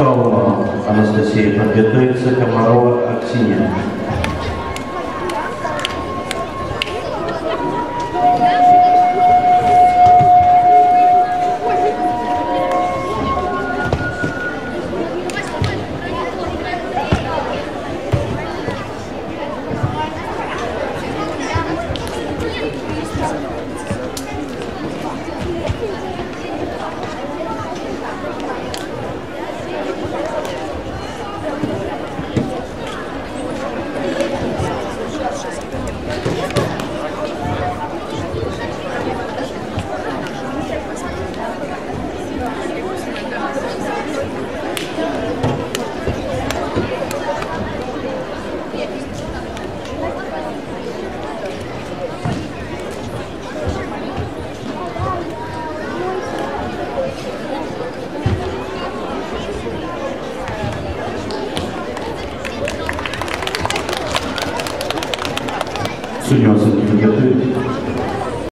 Павлова Анастасия. Подготовится Комарова Аксинья. przyniosę te